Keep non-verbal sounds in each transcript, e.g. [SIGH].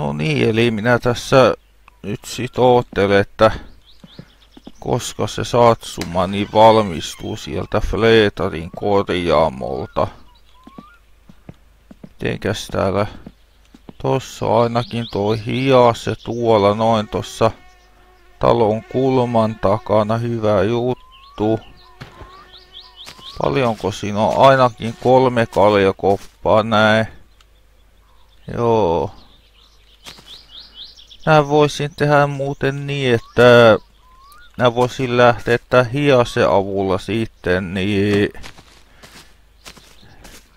No niin, eli minä tässä nyt sit oottelen, että koska se Satsuma niin valmistuu sieltä Fleetarin korjaamolta. Mitenkäs täällä? Tossa ainakin tuo hiase tuolla noin tossa talon kulman takana. Hyvä juttu. Paljonko siinä on? Ainakin kolme kaljakoppaa näin. Joo. Mä voisin tehdä muuten niin, että mä voisin lähteä tämän hiase avulla sitten niin,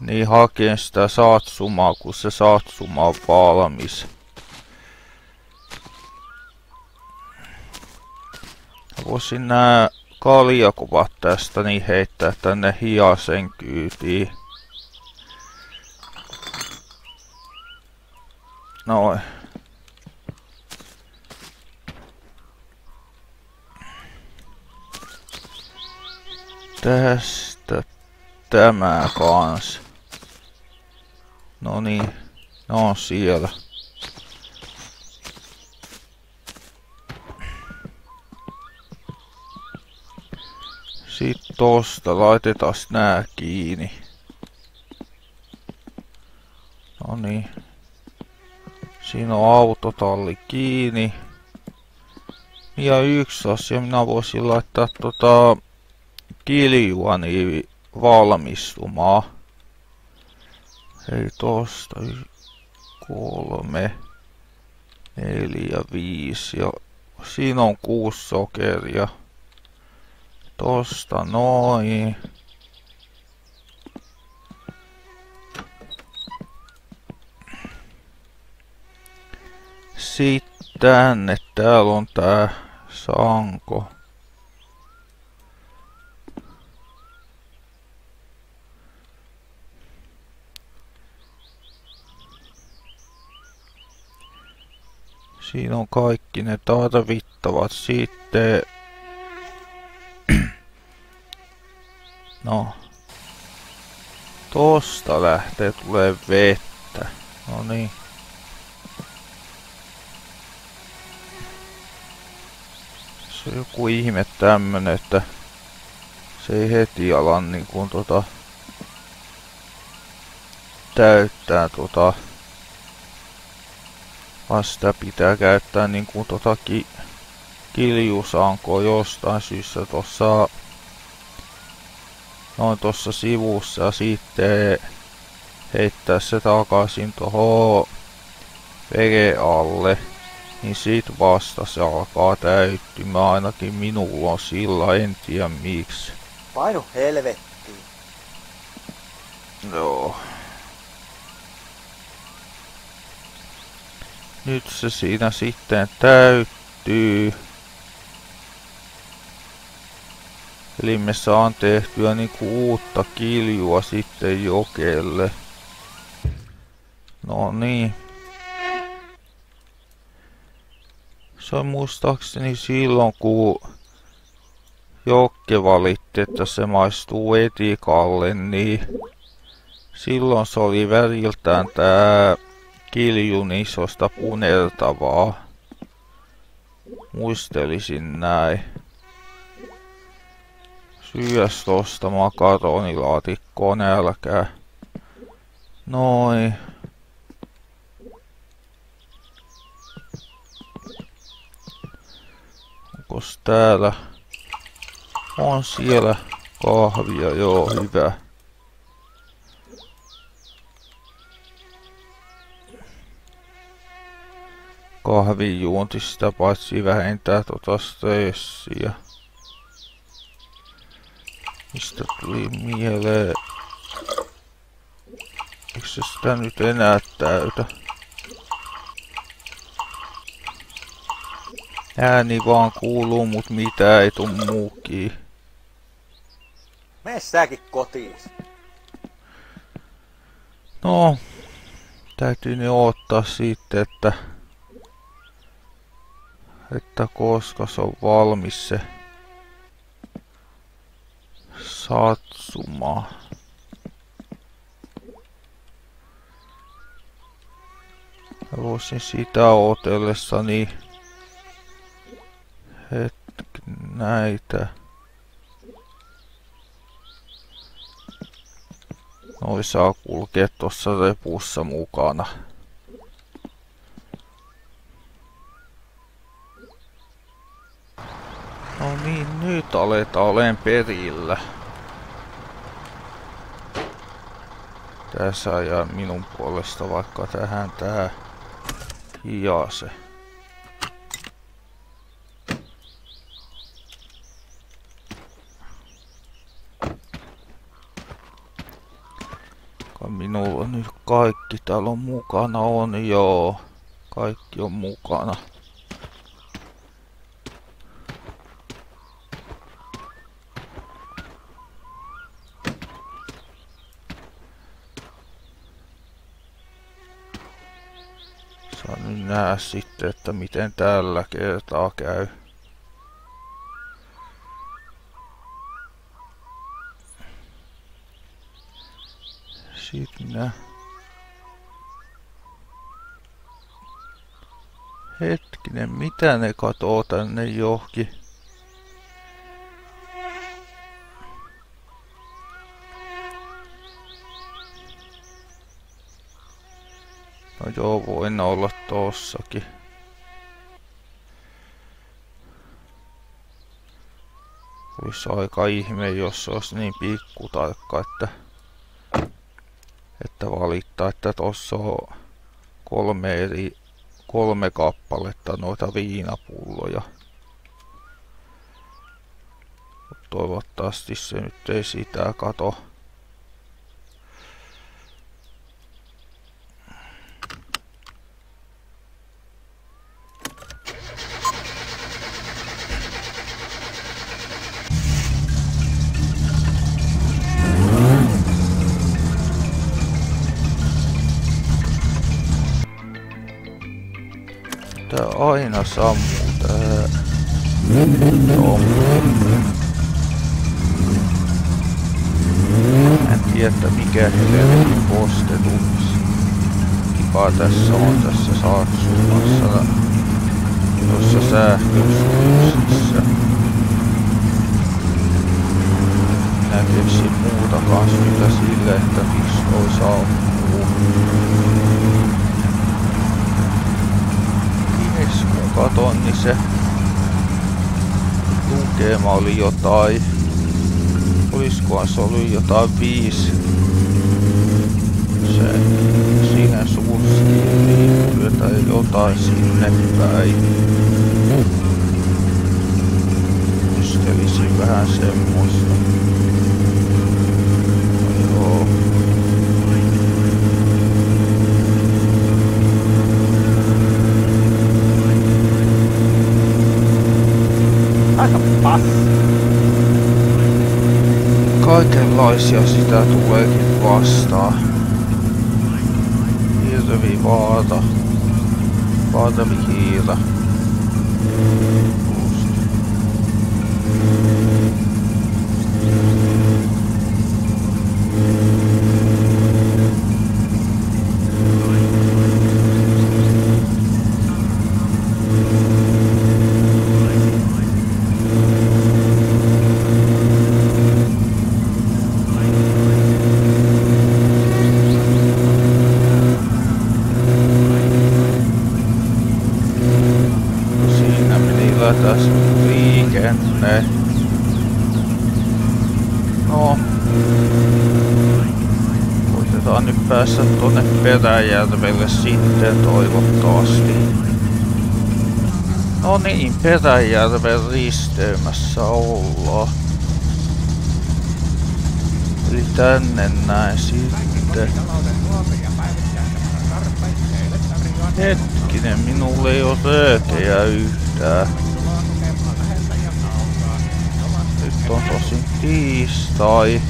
niin hakeen sitä saatsumaa, kun se saatsuma on valmis. Voisin nää kaljakuvat tästä niin heittää tänne hiasen kyytiin. Noin. Tästä tämä kans. No niin, ne on siellä. Sitten tosta laitetaan nää kiinni. No niin. Siinä on autotalli kiinni. Ja yksi asia, minä voisin laittaa tota kiljuani valmistumaan. Hei tosta kolme, neljä, viisi ja siinä on kuusi sokeria. Tosta noin. Sitten tänne, täällä on tää sanko. Siinä on kaikki ne tarvittavat. Sitten... [CLEARS THROAT] no. Tosta lähtee tulee vettä. No niin. Se on joku ihme tämmönen, että se ei heti ala niin kuin tota täyttää tota Vasta pitää käyttää niin kuin tota ki kiljusankoa jostain syystä tossa noin tossa sivussa ja sitten heittää se takaisin toho vere alle, niin sit vasta se alkaa täyttymään. Ainakin minulla on sillä, en tiedä miksi. Painu helvettiin. Joo. Nyt se siinä sitten täyttyy. Eli me saan tehtyä niinku uutta kiljua sitten jokelle. No niin. Se on muistaakseni silloin kun Jokke valitti, että se maistuu etikalle, niin silloin se oli väriltään tää kiljun isosta punertavaa. Muistelisin näin. Syös tosta makaronilaatikkoa nälkää. Noin. Onko täällä? On siellä kahvia, joo hyvä. Kahvin juonti sitä paitsi vähentää tota stressiä. Mistä tuli mieleen? Eikö se sitä nyt enää täytä? Ääni vaan kuuluu, mut mitä ei tuu muukin. Mene säkin kotiin. No, täytyy ne ottaa sitten, että että koska se on valmis se satsuma. Mä voisin sitä odotellessani hetki näitä. Noi saa kulkea tuossa repussa mukana. No niin, nyt aletaan olen perillä. Tässä ja minun puolesta vaikka tähän tää hiase. Minulla nyt kaikki täällä on mukana on joo. Kaikki on mukana. Saan nyt nähdä sitten, että miten tällä kertaa käy. Sitten Hetkinen, mitä ne katoo tänne johonkin? No joo, voin olla tossakin. Olisi aika ihme, jos se olisi niin pikkutarkka, että, että valittaa, että tossa on kolme eri, kolme kappaletta noita viinapulloja. Toivottavasti se nyt ei sitä kato. Aina sammuu tää. Joo. En tiedä, mikä helvetin postetus. Kipa tässä on tässä saatsunnassa. Tuossa sähköistyksessä. Minä keksin muutakaan syytä sille, että miksi toi saapuu. Viimeksi kun katon, niin se lukema oli jotain. Olisikohan se ollut jotain viisi. Se siihen liittyy tai jotain sinne päin. Muistelisin vähän semmoista. Joo. Passi. Kaikenlaisia sitä tuleekin vastaan. Hirvi vaata. Vaateli hiira. Just. Siinä meni lätäs liikenne. No. Koitetaan nyt päästä tonne Peräjärvelle sitten toivottavasti. No niin, Peräjärven risteymässä ollaan. Eli tänne näin sitten. Hetkinen, minulle ei oo röökejä yhtään. Nyt on tosin tiistai.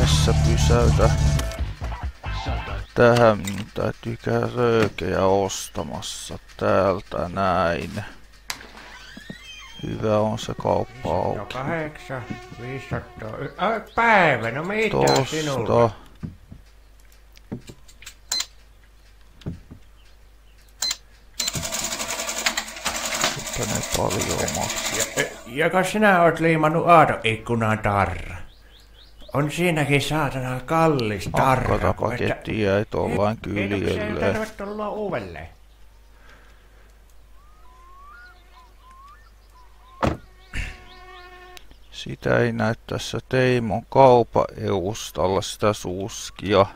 Tässä pysäytä. Tähän minun täytyy käydä röökejä ostamassa täältä näin. Hyvä on se kauppa No auki. kahdeksan, viisisataa. y- Ai, päivä, no mitä sinulla? Tosta. Mutta ne paljon maksaa. Ja, joka sinä oot liimannut aatoikkunaan tarra? On siinäkin saatana kallis tarra. Akkatapaketti jäi tuollain kyljölle. tervetuloa uudelleen. Sitä ei näy tässä Teimon kaupan edustalla sitä suskia.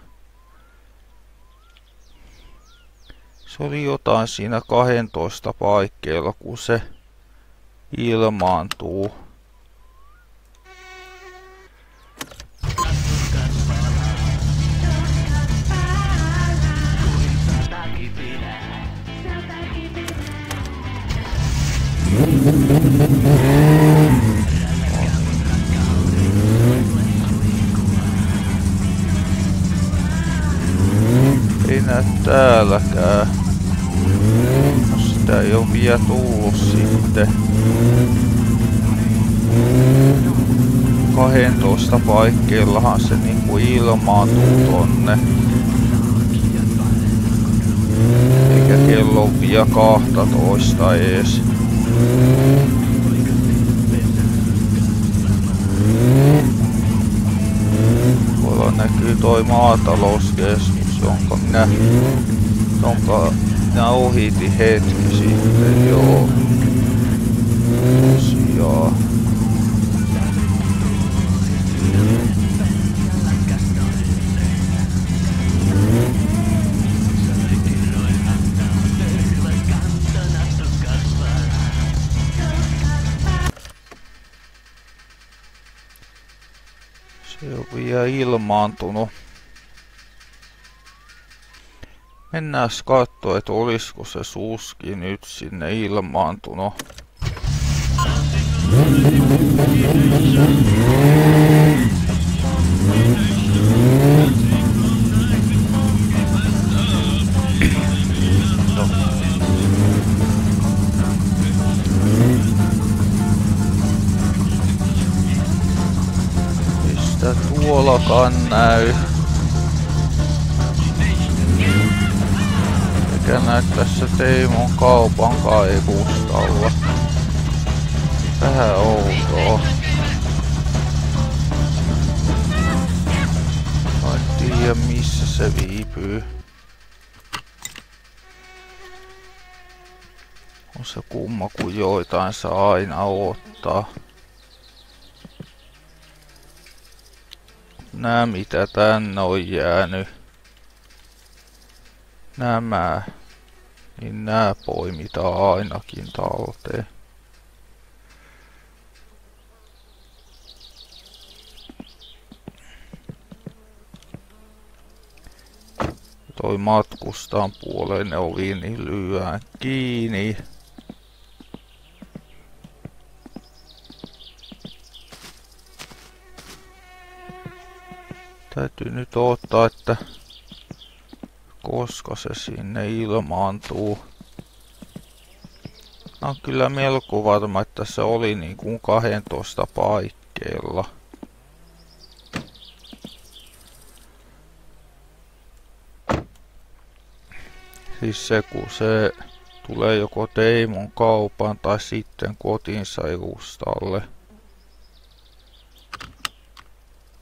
Se oli jotain siinä 12 paikkeilla, kun se ilmaantuu. Ei näy täälläkään. No sitä ei oo vielä tullut sitten. 12 paikkeillahan se niinku ilmaantuu tonne. Eikä kello on vielä 12 ees. Tuolla näkyy toi maatalouskeskus, jonka minä, jonka minä ohitin hetki sitten, joo. Tosiaan. Se on vielä ilmaantunut. Mennään katsoa, että olisiko se suski nyt sinne ilmaantunut. Ei sitä tuollakaan näy. Näy tässä Teimon kaupan kaivustalla. Vähän outoa. Mä en tiedä missä se viipyy. On se kumma kun joitain saa aina ottaa. Nää mitä tänne on jäänyt. Nämä. Niin nää poimitaan ainakin talteen. Toi matkustaan puoleinen ovi, niin lyöään kiinni. Täytyy nyt odottaa, että koska se sinne ilmaantuu. Mä oon kyllä melko varma, että se oli niin kuin 12 paikkeilla. Siis se kun se tulee joko Teimon kaupan tai sitten kotinsa edustalle.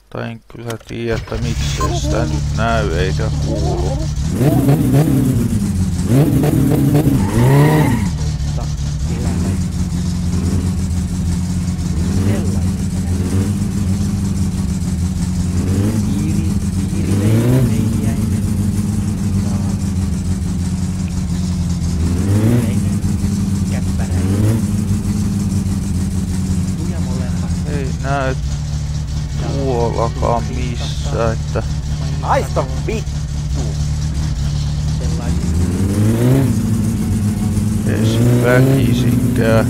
Tai en kyllä tiedä, että miksi sitä nyt näy eikä kuulu. Ei näy tuollakaan missä, että Haisto vittu! Ei se väkisinkään.